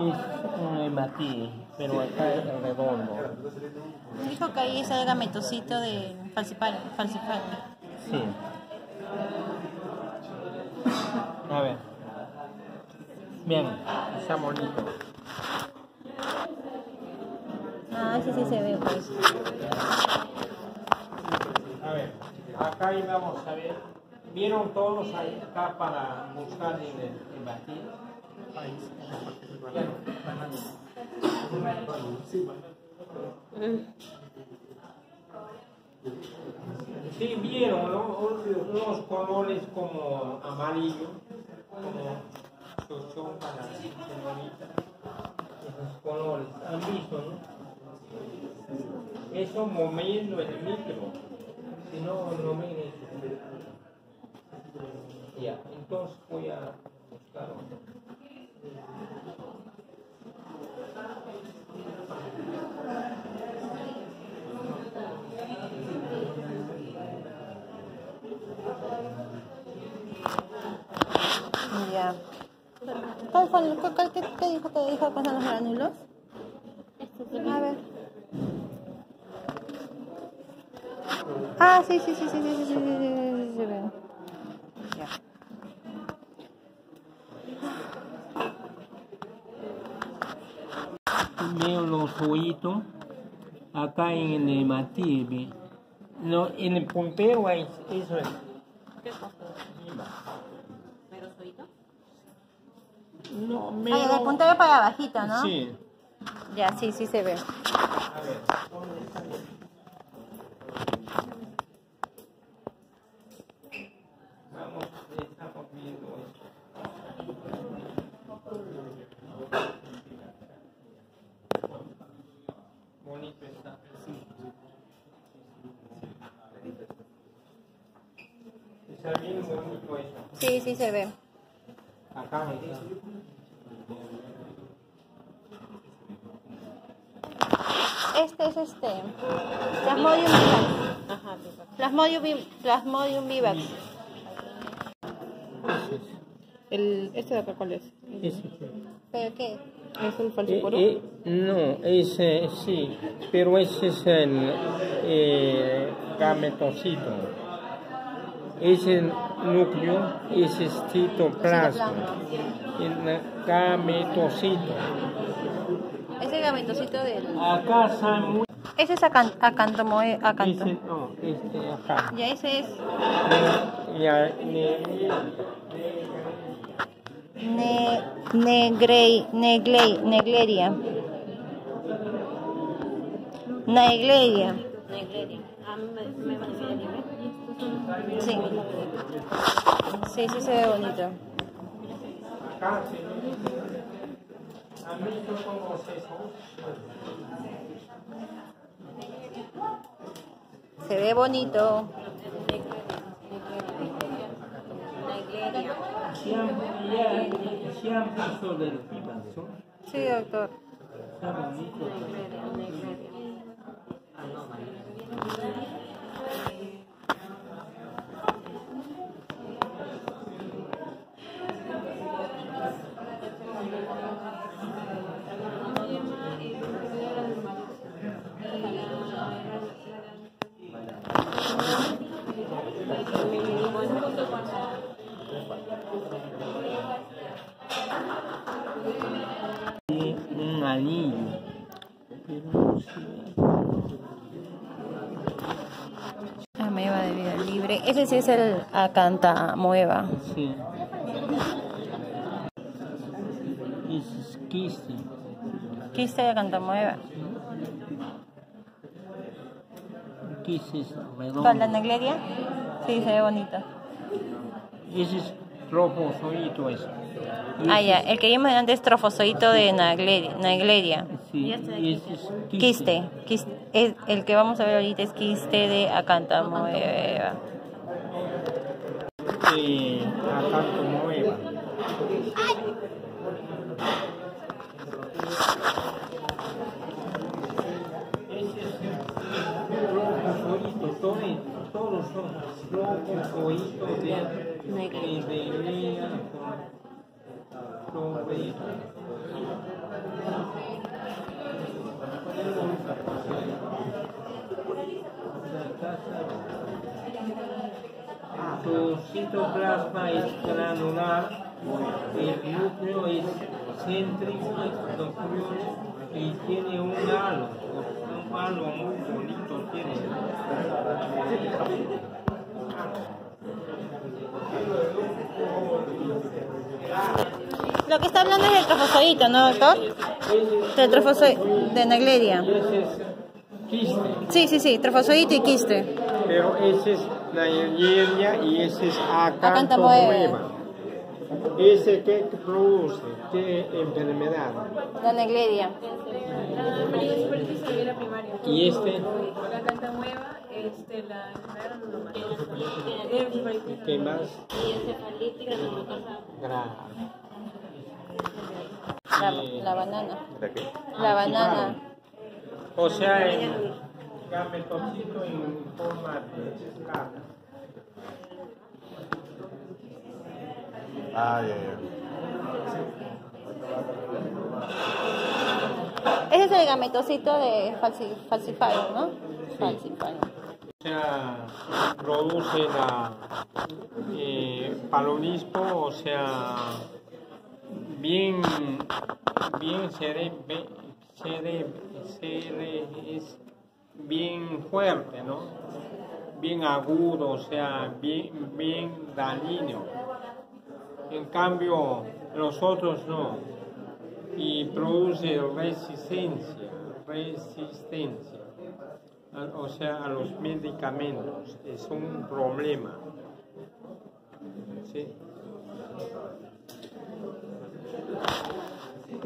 Es un hematí, pero acá es redondo. Dijo que ahí es el gametocito de falsifal. falsifal. Sí. A ver. Bien, está bonito. Ah, ese sí se ve, pues. A ver, acá íbamos a ver. ¿Vieron todos acá para buscar el, el batir? país Sí, vieron ¿no? unos colores como amarillo, como son para esos colores, han visto, ¿no? Eso moviendo el micro, si no, no me... Ya, entonces voy a... ¿Qué te dijo que dijo con los granulos? A ver. Ah, sí, sí, sí, sí, sí, sí, sí, sí, sí, sí, sí, sí, veo. Ya. Veo los ojitos acá en el. No, en el puntero hay, eso es. No, Ah, desde el puntero para abajito, ¿no? Sí. Ya, sí, sí se ve. A ver, ¿dónde está? Vamos, estamos viendo esto. Bonito está. Está bien bonito eso. Sí, sí se ve. Acá. Este es este. Plasmodium vivax. Ajá, Plasmodium, vi- Plasmodium vivax. Ese es. El, ¿Este de acá cuál es? Ese es. ¿Pero qué? ¿Es el Eh, falsiporo? eh, no, ese sí, pero ese es el eh, gametocito. Ese núcleo, ese es citoplasma. El gametocito. Ese gametocito del... Acá está muy. Ese es acan acantomoe... acanto. Ese, no, este acá. Ya ese es Ne- ya, ne- ne negrei, neglei, negleria. Negleria. Sí. Sí, se ve bonito. Se ve bonito. Sí, doctor. um aninho Ese sí es el acantamoeba. Sí. Es quiste. Quiste de acantamoeba. Quiste es ¿Con la redondo. negleria? Sí, se ve bonito. Ese es trofozoito eso. Ah, ese ya. es- El que vimos antes es trofozoito de nagleria. nagleria. Sí, y ese es Quiste. quiste. Es, el que vamos a ver ahorita es quiste de acantamoeba que acá como Todos los de, de, Thank you citoplasma es granular, el núcleo es céntrico, es y tiene un halo, un halo muy bonito tiene. Lo que está hablando es del trofozoito, ¿no, doctor? Del trofozoito, de Nagleria. Sí, sí, sí, trofozoito y quiste. Pero ese es Nayeria y ese es Acantomoeba. acantomoeba. ¿Ese qué produce? ¿Qué enfermedad? La. La primaria. ¿Y este? La cantamueva, este, la enfermedad ¿Qué más? La, la banana. ¿La qué? La banana. O sea, el gametocito en forma de escala. Ah, ya. Ese es el gametocito de falsi, ¿no? Falciparum. O sea, produce la eh, o sea, bien, bien cere, cere, cere- bien fuerte, ¿no? Bien agudo, o sea, bien, bien dañino. En cambio, los otros no. Y produce resistencia, resistencia o sea, a los medicamentos. Es un problema. ¿Sí?